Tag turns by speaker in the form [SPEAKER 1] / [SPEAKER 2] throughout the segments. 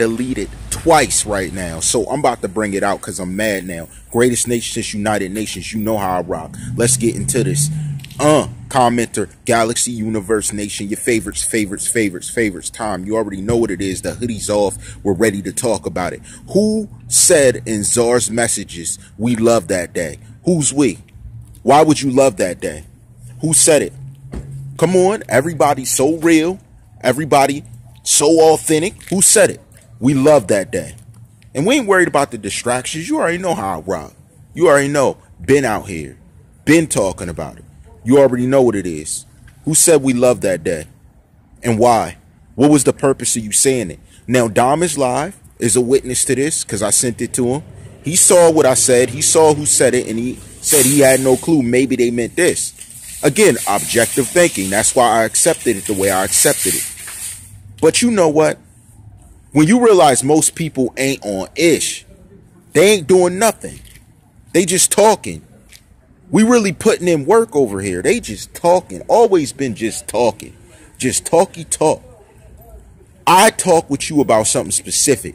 [SPEAKER 1] deleted twice right now. So I'm about to bring it out because I'm mad now. Greatest nation since United Nations. You know how I rock. Let's get into this. Uh, commenter, Galaxy Universe Nation, your favorites, favorites, favorites, favorites. Time. You already know what it is. The hoodie's off. We're ready to talk about it. Who said in Czarr's messages, we love that day? Who's we? Why would you love that day? Who said it? Come on. Everybody's so real. Everybody so authentic. Who said it? We love that day. And we ain't worried about the distractions. You already know how I rock. You already know. Been out here. Been talking about it. You already know what it is. Who said we love that day? And why? What was the purpose of you saying it? Now, Domislive, is a witness to this because I sent it to him. He saw what I said. He saw who said it, and he said he had no clue. Maybe they meant this. Again, objective thinking. That's why I accepted it the way I accepted it. But you know what? When you realize most people ain't on ish, they ain't doing nothing. They just talking. We really putting in work over here. They just talking. Always been just talking. Just talky talk. I talk with you about something specific.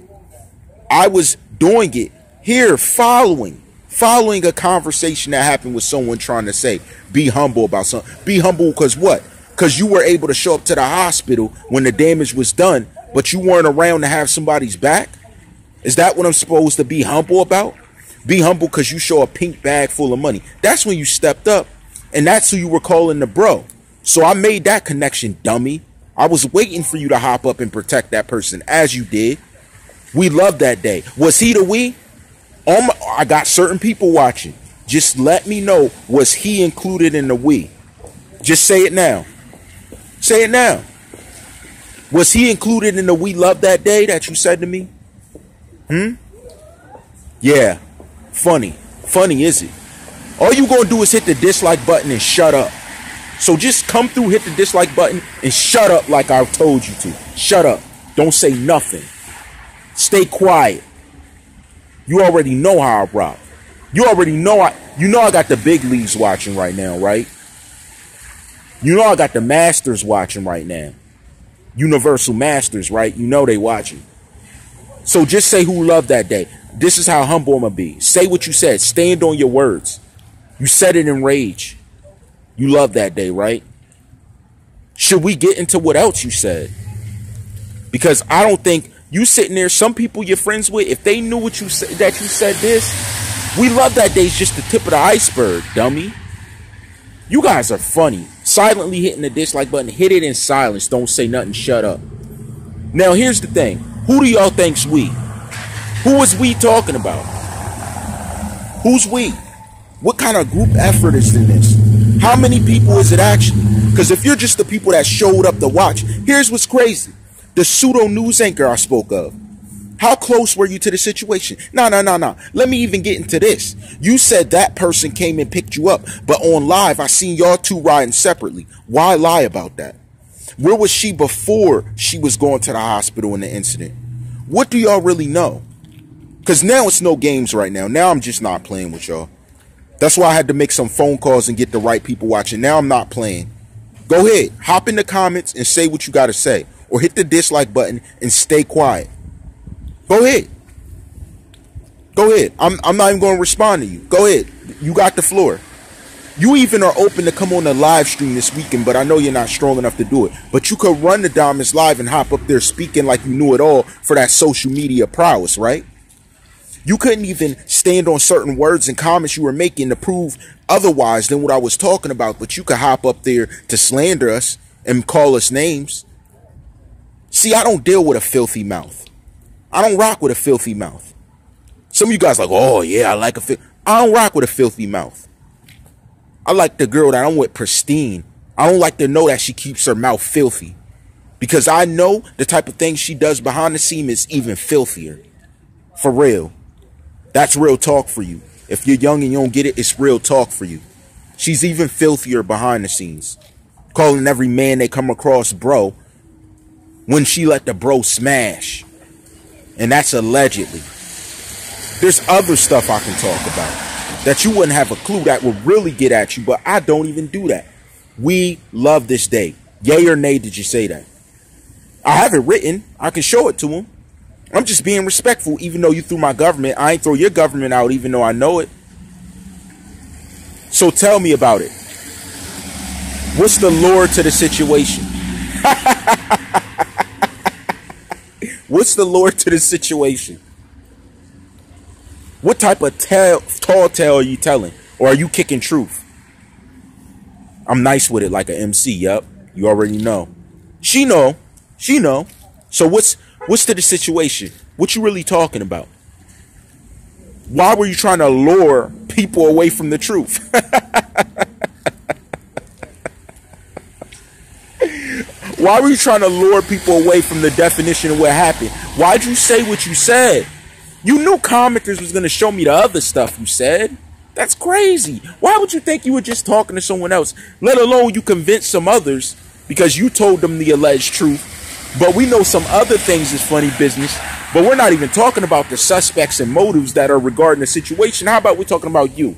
[SPEAKER 1] I was doing it here, following, following a conversation that happened with someone trying to say, be humble about something. Be humble because what? Because you were able to show up to the hospital when the damage was done, but you weren't around to have somebody's back? Is that what I'm supposed to be humble about? Be humble because you show a pink bag full of money. That's when you stepped up. And that's who you were calling the bro. So I made that connection, dummy. I was waiting for you to hop up and protect that person as you did. We loved that day. Was he the we? Um, I got certain people watching. Just let me know, was he included in the we? Just say it now. Say it now. Was he included in the we love that day that you said to me? Hmm? Yeah. Funny. Funny, is it? All you gonna do is hit the dislike button and shut up. So just come through, hit the dislike button, and shut up like I've told you to. Shut up. Don't say nothing. Stay quiet. You already know how I rock. You already know I you know I got the big leagues watching right now, right? You know I got the masters watching right now. Universal Masters, right? You know they watching. So just say who loved that day. This is how humble I'm gonna be. Say what you said. Stand on your words. You said it in rage. You love that day, right? Should we get into what else you said? Because I don't think you sitting there, some people you're friends with, if they knew what you said that you said this, we love that day's just the tip of the iceberg, dummy. You guys are funny. Silently hitting the dislike button, hit it in silence. Don't say nothing, shut up. Now here's the thing. Who do y'all think's we? Who is we talking about? Who's we? What kind of group effort is in this? How many people is it actually? Because if you're just the people that showed up to watch, here's what's crazy. The pseudo news anchor I spoke of. How close were you to the situation? No, no, no, no. Let me even get into this. You said that person came and picked you up, but on live, I seen y'all two riding separately. Why lie about that? Where was she before she was going to the hospital in the incident? What do y'all really know? Because now it's no games right now. Now I'm just not playing with y'all. That's why I had to make some phone calls and get the right people watching. Now I'm not playing. Go ahead, hop in the comments and say what you got to say. Or hit the dislike button and stay quiet. Go ahead. Go ahead. I'm, I'm not even going to respond to you. Go ahead. You got the floor. You even are open to come on the live stream this weekend, but I know you're not strong enough to do it. But you could run the Diamonds live and hop up there speaking like you knew it all for that social media prowess, right? You couldn't even stand on certain words and comments you were making to prove otherwise than what I was talking about, but you could hop up there to slander us and call us names. See, I don't deal with a filthy mouth. I don't rock with a filthy mouth. Some of you guys like, oh yeah, I like a fil-. I don't rock with a filthy mouth. I like the girl that I'm with pristine. I don't like to know that she keeps her mouth filthy. Because I know the type of things she does behind the scene is even filthier. For real. That's real talk for you. If you're young and you don't get it, it's real talk for you. She's even filthier behind the scenes. Calling every man they come across bro when she let the bro smash. And that's allegedly. There's other stuff I can talk about that you wouldn't have a clue that would really get at you, but I don't even do that. We love this day. Yay or nay, did you say that? I have it written. I can show it to him. I'm just being respectful, even though you threw my government. I ain't throw your government out, even though I know it. So tell me about it. What's the lure to the situation? What's the lure to the situation? What type of tall tale are you telling? Or are you kicking truth? I'm nice with it like an MC, yup. You already know. She know. She know. So what's what's to the situation? What you really talking about? Why were you trying to lure people away from the truth? Why were you trying to lure people away from the definition of what happened? Why'd you say what you said? You knew commenters was gonna show me the other stuff you said. That's crazy. Why would you think you were just talking to someone else? Let alone you convinced some others because you told them the alleged truth. But we know some other things is funny business. But we're not even talking about the suspects and motives that are regarding the situation. How about we're talking about you?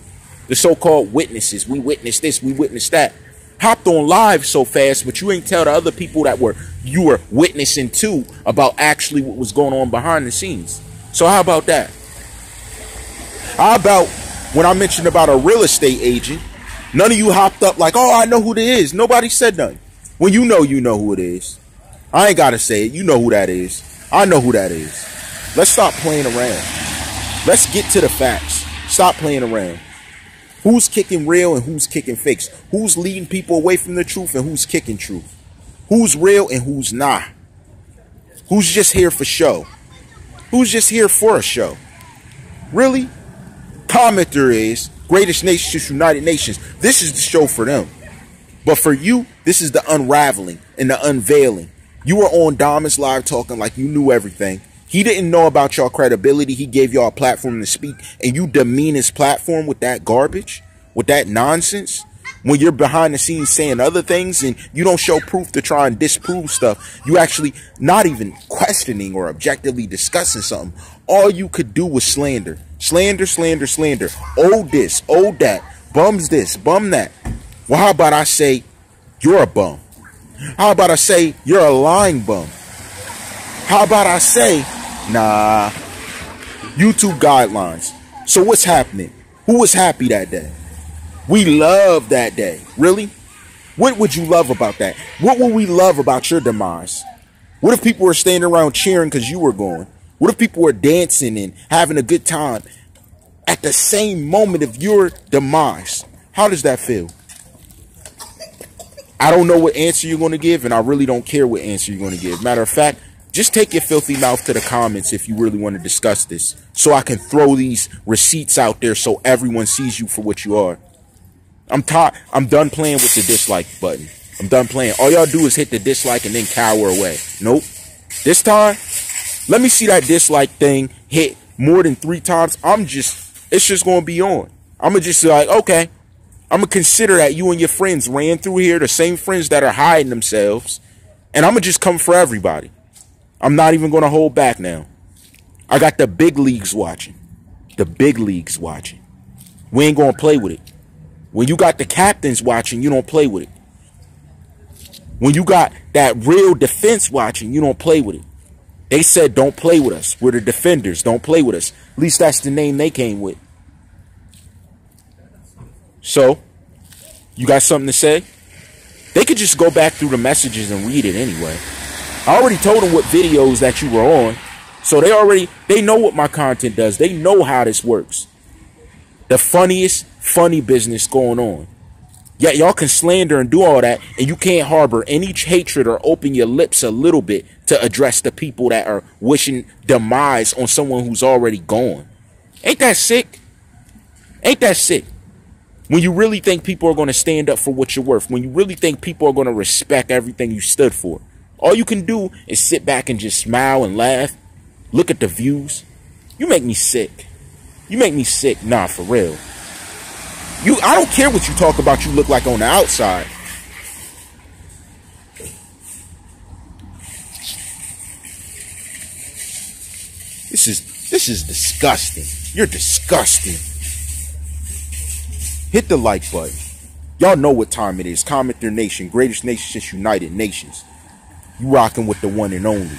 [SPEAKER 1] The so-called witnesses. We witnessed this, we witnessed that. Hopped on live so fast, but you ain't tell the other people that were you were witnessing to about actually what was going on behind the scenes. So how about that? How about when I mentioned about a real estate agent, none of you hopped up like, oh, I know who it is. Nobody said nothing. When you know, you know who it is. I ain't got to say it. You know who that is. I know who that is. Let's stop playing around. Let's get to the facts. Stop playing around. Who's kicking real and who's kicking fakes? Who's leading people away from the truth and who's kicking truth? Who's real and who's not? Who's just here for show? Who's just here for a show? Really? commenter is greatest nations, United Nations. This is the show for them. But for you, this is the unraveling and the unveiling. You were on Diamonds Live talking like you knew everything. He didn't know about your credibility. He gave y'all a platform to speak, and you demean his platform with that garbage, with that nonsense. When you're behind the scenes saying other things and you don't show proof to try and disprove stuff, you actually not even questioning or objectively discussing something. All you could do was slander. Slander, slander, slander. Oh this, oh that. Bums this, bum that. Well, how about I say you're a bum? How about I say you're a lying bum? How about I say, nah, YouTube guidelines. So what's happening? Who was happy that day? We love that day. Really? What would you love about that? What would we love about your demise? What if people were standing around cheering because you were going? What if people were dancing and having a good time at the same moment of your demise? How does that feel? I don't know what answer you're going to give, and I really don't care what answer you're going to give. Matter of fact, just take your filthy mouth to the comments if you really want to discuss this, so I can throw these receipts out there so everyone sees you for what you are. I'm tired. I'm done playing with the dislike button. I'm done playing. All y'all do is hit the dislike and then cower away. Nope. This time, let me see that dislike thing hit more than three times. I'm just, it's just going to be on. I'm going to just be like, okay. I'm going to consider that you and your friends ran through here, the same friends that are hiding themselves. And I'm going to just come for everybody. I'm not even going to hold back now. I got the big leagues watching. The big leagues watching. We ain't going to play with it. When you got the captains watching, you don't play with it. When you got that real defense watching, you don't play with it. They said, don't play with us. We're the defenders. Don't play with us. At least that's the name they came with. So, you got something to say? They could just go back through the messages and read it anyway. I already told them what videos that you were on. So they already, they know what my content does. They know how this works. The funniest, funny business going on. Yet y'all can slander and do all that, and you can't harbor any hatred or open your lips a little bit to address the people that are wishing demise on someone who's already gone. Ain't that sick? Ain't that sick? When you really think people are going to stand up for what you're worth, when you really think people are going to respect everything you stood for, all you can do is sit back and just smile and laugh, look at the views. You make me sick. You make me sick. Nah, for real. You, I don't care what you talk about. You look like on the outside. This is this is disgusting. You're disgusting. Hit the like button. Y'all know what time it is. Commenter Nation, greatest nation since United Nations. You rocking with the one and only.